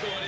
going in.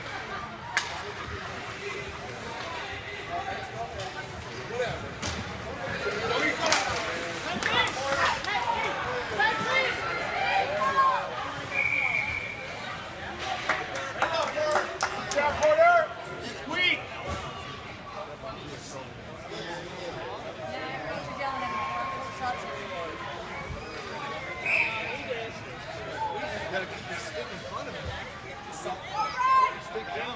gotta keep your stick in front of him. Stick down.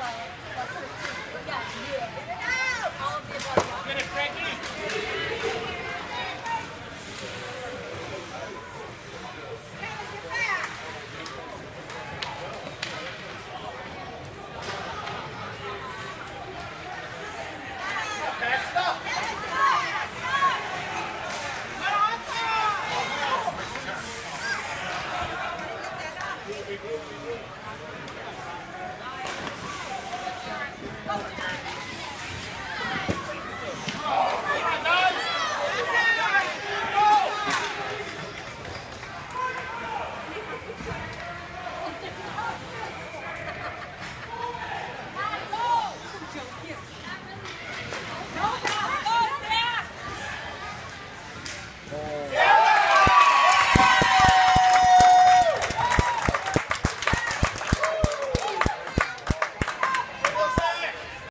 我是自己的感觉。